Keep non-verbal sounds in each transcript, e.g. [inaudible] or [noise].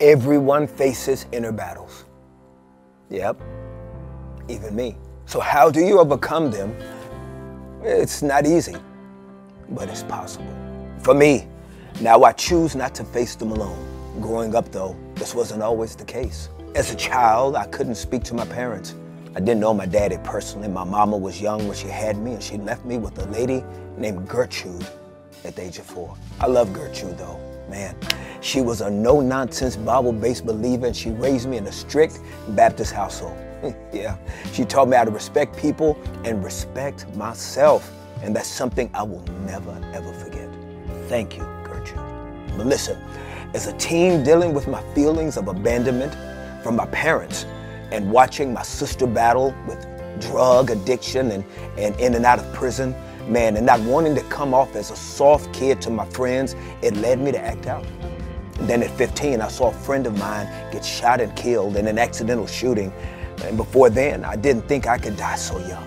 Everyone faces inner battles. Yep, even me. So, how do you overcome them? It's not easy, but it's possible. For me, now I choose not to face them alone. Growing up, though, this wasn't always the case. As a child, I couldn't speak to my parents. I didn't know my daddy personally. My mama was young when she had me, and she left me with a lady named Gertrude at the age of four. I love Gertrude, though. Man, she was a no nonsense, Bible based believer, and she raised me in a strict Baptist household. [laughs] yeah, she taught me how to respect people and respect myself. And that's something I will never, ever forget. Thank you, Gertrude. But listen, as a teen dealing with my feelings of abandonment from my parents and watching my sister battle with drug addiction and, and in and out of prison, man, and not wanting to come off as a soft kid to my friends, it led me to act out. Then at 15, I saw a friend of mine get shot and killed in an accidental shooting. And before then, I didn't think I could die so young.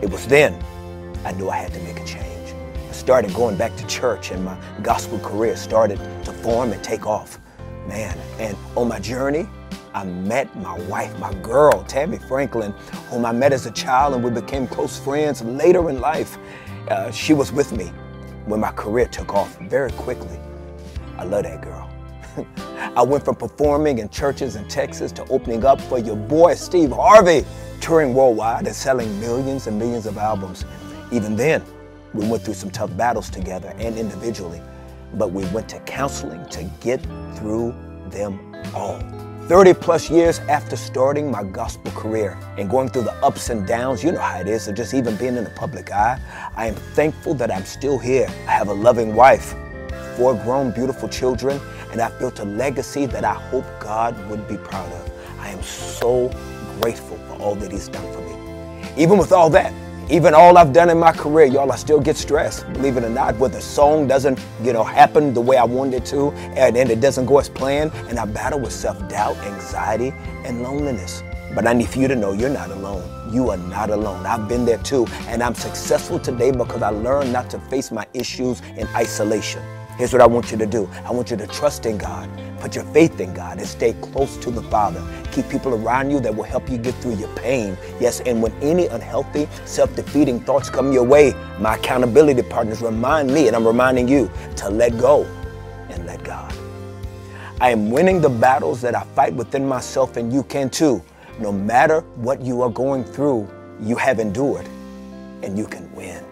It was then I knew I had to make a change. I started going back to church and my gospel career started to form and take off. Man, and on my journey, I met my wife, my girl, Tammy Franklin, whom I met as a child and we became close friends later in life. Uh, she was with me when my career took off very quickly. I love that girl. [laughs] I went from performing in churches in Texas to opening up for your boy Steve Harvey, touring worldwide and selling millions and millions of albums. Even then, we went through some tough battles together and individually, but we went to counseling to get through them all. 30 plus years after starting my gospel career and going through the ups and downs, you know how it is, of just even being in the public eye, I am thankful that I'm still here. I have a loving wife, four grown, beautiful children, and I've built a legacy that I hope God would be proud of. I am so grateful for all that He's done for me. Even with all that, even all I've done in my career, y'all, I still get stressed. Believe it or not, when the song doesn't, you know, happen the way I wanted it to, and, and it doesn't go as planned, and I battle with self-doubt, anxiety, and loneliness. But I need for you to know you're not alone. You are not alone. I've been there too, and I'm successful today because I learned not to face my issues in isolation. Here's what I want you to do. I want you to trust in God, put your faith in God, and stay close to the Father. Keep people around you that will help you get through your pain. Yes, and when any unhealthy, self defeating thoughts come your way, my accountability partners remind me, and I'm reminding you, to let go and let God. I am winning the battles that I fight within myself, and you can too. No matter what you are going through, you have endured, and you can win.